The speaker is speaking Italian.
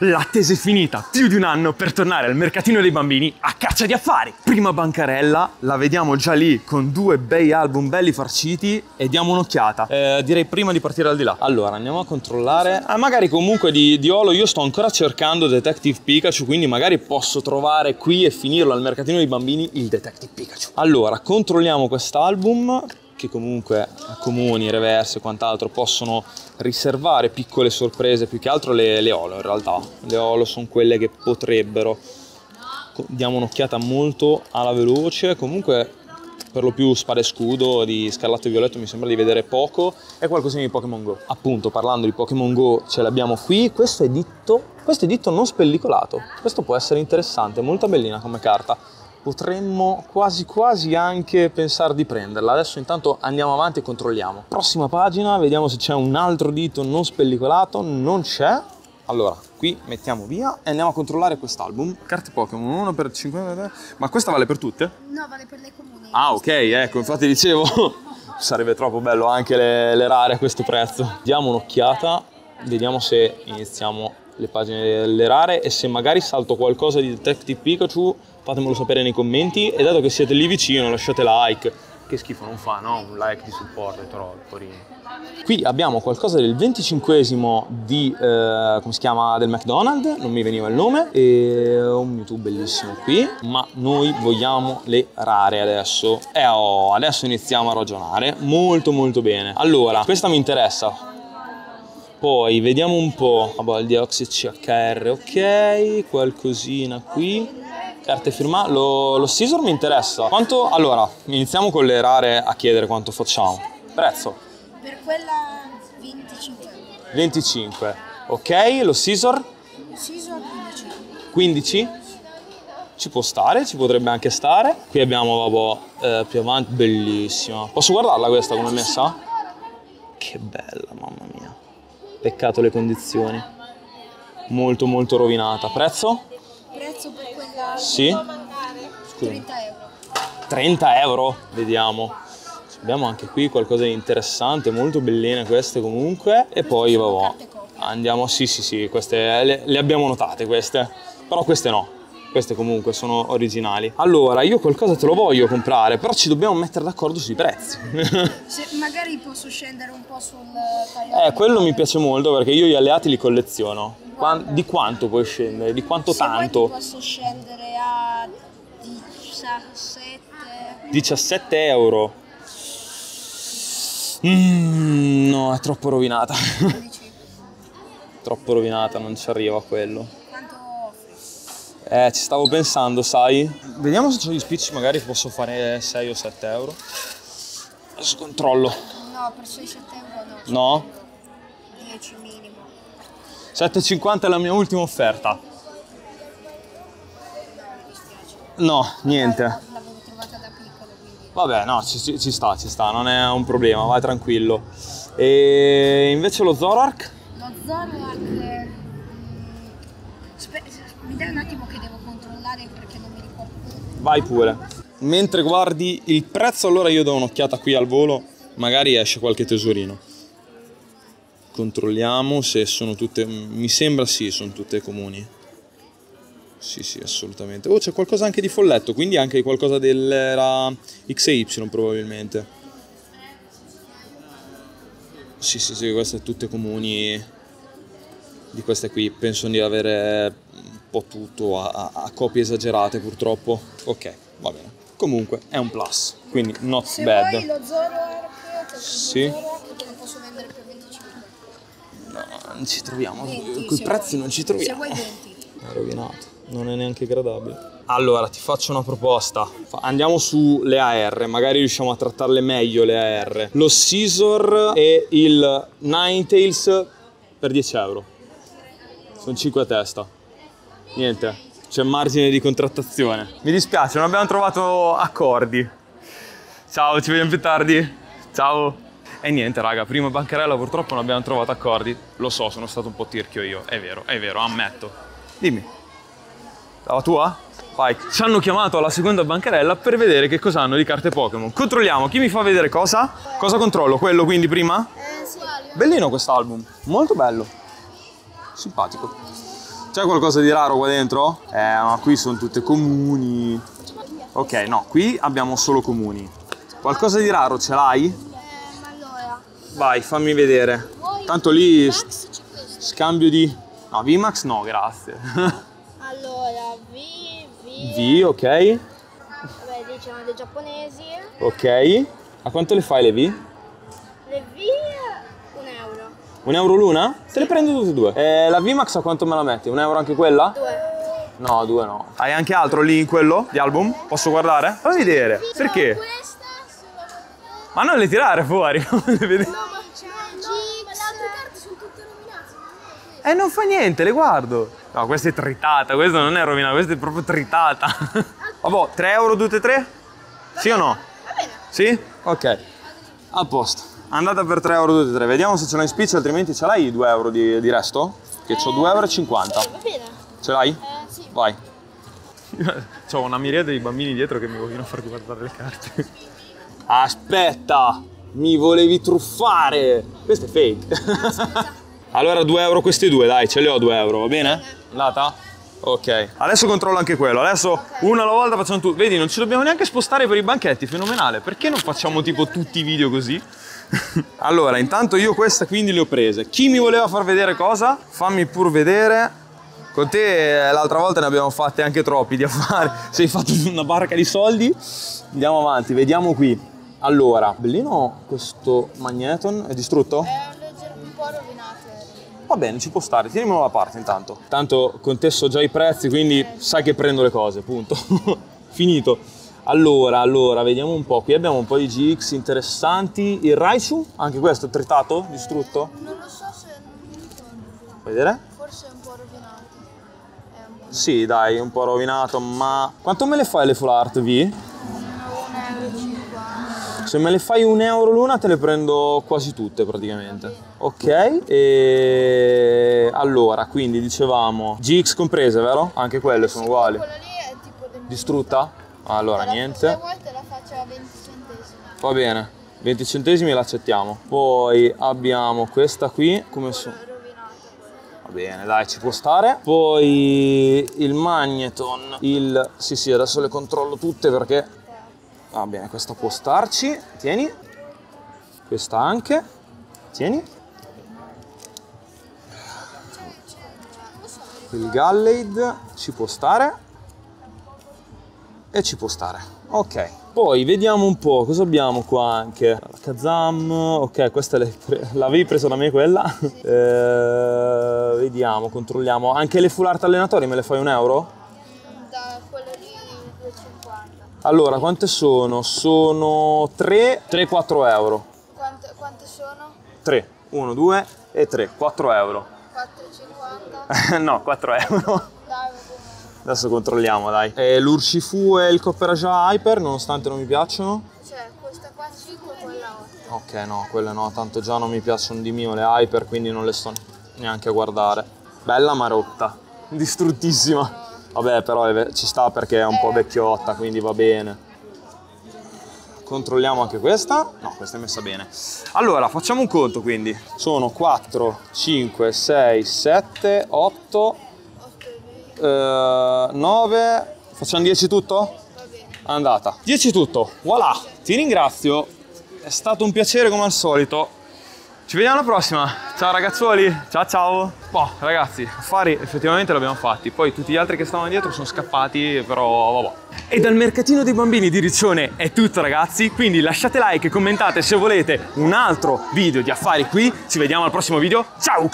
L'attesa è finita, più di un anno per tornare al mercatino dei bambini a caccia di affari. Prima bancarella, la vediamo già lì con due bei album belli farciti e diamo un'occhiata. Eh, direi prima di partire dal di là. Allora, andiamo a controllare. Ah, magari comunque di, di Olo io sto ancora cercando Detective Pikachu, quindi magari posso trovare qui e finirlo al mercatino dei bambini il Detective Pikachu. Allora, controlliamo quest'album che comunque comuni, reverse e quant'altro possono riservare piccole sorprese, più che altro le, le Olo in realtà. Le Olo sono quelle che potrebbero. Diamo un'occhiata molto alla veloce, comunque per lo più spada e scudo di Scarlatto e Violetto mi sembra di vedere poco e qualcosina di Pokémon Go. Appunto, parlando di Pokémon Go, ce l'abbiamo qui. Questo è ditto, questo è ditto non spellicolato. Questo può essere interessante, molto bellina come carta potremmo quasi quasi anche pensare di prenderla. Adesso intanto andiamo avanti e controlliamo. Prossima pagina, vediamo se c'è un altro dito non spellicolato, non c'è. Allora, qui mettiamo via e andiamo a controllare quest'album. Carte Pokémon, 1 per 5... Ma questa vale per tutte? No, vale per le comuni. Ah, ok, ecco, infatti dicevo, sarebbe troppo bello anche le, le rare a questo prezzo. Diamo un'occhiata, vediamo se iniziamo le pagine delle rare e se magari salto qualcosa di Detective Pikachu fatemelo sapere nei commenti. E dato che siete lì vicino lasciate like. Che schifo non fa, no? Un like di supporto troll, porini. Qui abbiamo qualcosa del 25esimo di, eh, come si chiama, del McDonald's, non mi veniva il nome, e un Mewtwo bellissimo qui, ma noi vogliamo le rare adesso. E oh, adesso iniziamo a ragionare, molto molto bene. Allora, questa mi interessa, poi vediamo un po', vabbè, il Deoxys CHR, ok, qualcosina qui carte firmate, lo, lo scissor mi interessa. Quanto, allora, iniziamo con le rare a chiedere quanto facciamo. Prezzo? Per quella 25 25, ok, lo scissor? Scissor 15. 15? Ci può stare, ci potrebbe anche stare. Qui abbiamo, vabbè, eh, più avanti, bellissima. Posso guardarla questa come è messa? Che bella, mamma mia. Peccato le condizioni. Molto molto rovinata. Prezzo? Prezzo per Sì. Scusa. 30 euro. 30 euro, vediamo. Abbiamo anche qui qualcosa di interessante, molto belline queste comunque. E poi, vabbè, andiamo, sì sì sì, queste le, le abbiamo notate queste, però queste no. Queste comunque sono originali. Allora, io qualcosa te lo voglio comprare, però ci dobbiamo mettere d'accordo sui prezzi. Se magari posso scendere un po' sul taglio. eh, quello mi piace molto perché io gli alleati li colleziono. Quan- di quanto puoi scendere? Di quanto Se tanto? posso scendere a 17. 17 euro. Mm, no, è troppo rovinata. 15. troppo rovinata, non ci arriva a quello. Eh, ci stavo pensando, sai. Vediamo se c'ho gli spicci, magari posso fare 6 o 7 euro. Adesso controllo. No, per 6-7 euro no. No? 10 minimo. 7,50 è la mia ultima offerta. No, niente. L'avevo trovata da piccolo, quindi. Vabbè, no, ci, ci- ci sta, ci sta, non è un problema, vai tranquillo. E invece lo Zorark? Lo Zoroark. eh, spe- mi dai un attimo che devo controllare perché non mi ricordo. Vai pure. Mentre guardi il prezzo, allora io do un'occhiata qui al volo, magari esce qualche tesorino. Controlliamo se sono tutte. Mi sembra sì, sono tutte comuni. Sì, sì, assolutamente. Oh, c'è qualcosa anche di folletto, quindi anche qualcosa dell'era X e Y probabilmente. Sì, sì, sì, queste tutte comuni di queste qui. Penso di avere po' tutto a, a- a copie esagerate purtroppo. Ok, va bene. Comunque è un plus, quindi not Se bad. vuoi lo Zoroark, Sì. Zoroark te lo posso vendere per 25. No, non ci troviamo. 20, Quei se prezzi vuoi. non ci Se troviamo. vuoi 20. È rovinato, non è neanche gradabile. Allora, ti faccio una proposta. Andiamo sulle AR, magari riusciamo a trattarle meglio le AR. Lo Scissor e il Ninetales per 10 euro. Sono 5 a testa. Niente, c'è margine di contrattazione. Mi dispiace, non abbiamo trovato accordi. Ciao, ci vediamo più tardi. Ciao. E niente, raga, prima bancarella purtroppo non abbiamo trovato accordi. Lo so, sono stato un po' tirchio io. È vero, è vero, ammetto. Dimmi. La tua? Vai. Ci hanno chiamato alla seconda bancarella per vedere che cosa hanno di carte Pokémon. Controlliamo, chi mi fa vedere cosa? Cosa controllo? Quello quindi prima? Eh sì. Bellino quest'album, molto bello. Simpatico. C'è qualcosa di raro qua dentro? Eh, ma qui sono tutte comuni. Ok, no, qui abbiamo solo comuni. Qualcosa di raro ce l'hai? Eh, allora. Vai, fammi vedere. Tanto lì scambio di... No, VMAX no, grazie. Allora, V, V. V, ok. Vabbè, lì c'erano dei giapponesi. Ok. A quanto le fai le V? Le V. Un euro l'una? Te le prendo tutte e due. Eh, la VMAX a quanto me la metti? Un euro anche quella? Due. No, due no. Hai anche altro lì in quello di album? Posso guardare? Fammi vedere. Perché? Questa sono... Ma non le tirare fuori. fammi vedere. No, ma c'è le altre carte sono tutte rovinate. Eh, non fa niente, le guardo. No, questa è tritata, questa non è rovinata, questa è proprio tritata. Vabbè, 3 euro tutte e tre? Sì o no? Va bene. Sì? Ok. A posto. Andata per 3 euro. Vediamo se ce l'hai in spiccio, altrimenti ce l'hai i 2 euro di, di resto? Che ho 2,50 euro. Eh, va bene. Ce l'hai? Eh, sì. Vai. C'ho una miriade di bambini dietro che mi vogliono far guardare le carte. Aspetta! Mi volevi truffare! Questo è fake. allora 2 euro questi due, dai, ce li ho 2 euro, va bene? Andata? Ok. Adesso controllo anche quello. Adesso una alla volta facciamo tutto. Vedi, non ci dobbiamo neanche spostare per i banchetti, fenomenale. Perché non facciamo tipo tutti i video così? Allora, intanto io queste quindi le ho prese. Chi mi voleva far vedere cosa? Fammi pur vedere. Con te eh, l'altra volta ne abbiamo fatte anche troppi di affari. Sei fatto una barca di soldi. Andiamo avanti, vediamo qui. Allora, bellino questo magneton. È distrutto? È un po' rovinato. Va bene, ci può stare. Tienimelo da parte intanto. Tanto con te so già i prezzi, quindi sai che prendo le cose, punto. Finito. Allora, allora, vediamo un po'. Qui abbiamo un po' di GX interessanti. Il Raichu, anche questo è tritato, distrutto? Non lo so se non vedere? Forse è un po' rovinato. È un po' Sì, dai, un po' rovinato, ma... Quanto me le fai le full art V? 1,50 euro. Se me le fai un euro l'una te le prendo quasi tutte praticamente. Ok, e allora, quindi dicevamo GX comprese, vero? Anche quelle sono uguali. Quella lì è tipo del Distrutta? Allora, Se niente. vuoi te la faccio a 20 centesimi. Va bene, 20 centesimi l'accettiamo. Poi abbiamo questa qui, come rovinato. Va bene, dai, ci può stare. Poi il magneton, il... Sì, sì, adesso le controllo tutte perché... Va bene, questa può starci. Tieni. Questa anche. Tieni. Il Gallade ci può stare. E ci può stare. Ok. Poi vediamo un po' cosa abbiamo qua anche. La Kazam. Ok, questa pre- l'avevi presa da me quella. Eh, vediamo, controlliamo. Anche le full art allenatori me le fai un euro? Da quella lì 2,50. Allora, quante sono? Sono 3, 3, 4 euro. Quante, quante sono? 3, 1, 2 e 3, 4 euro. 4,50? no, 4 euro. Adesso controlliamo, dai. E l'Urshifu e il Copperaja Hyper, nonostante non mi piacciono? Cioè, questa qua 5 e quella 8. Ok, no, quelle no, tanto già non mi piacciono di mio le Hyper, quindi non le sto neanche a guardare. Bella ma rotta, distruttissima. Vabbè, però ci sta perché è un po' vecchiotta, quindi va bene. Controlliamo anche questa. No, questa è messa bene. Allora, facciamo un conto quindi. Sono 4, 5, 6, 7, 8, 8 e 20. 9. Facciamo 10 tutto? Andata. 10 tutto. Voilà. Ti ringrazio. È stato un piacere come al solito. Ci vediamo alla prossima. Ciao ragazzuoli. Ciao ciao. Boh, ragazzi, affari effettivamente l'abbiamo fatti. Poi tutti gli altri che stavano dietro sono scappati, però vabbè. E dal mercatino dei bambini di Riccione è tutto ragazzi, quindi lasciate like e commentate se volete un altro video di affari qui. Ci vediamo al prossimo video. Ciao!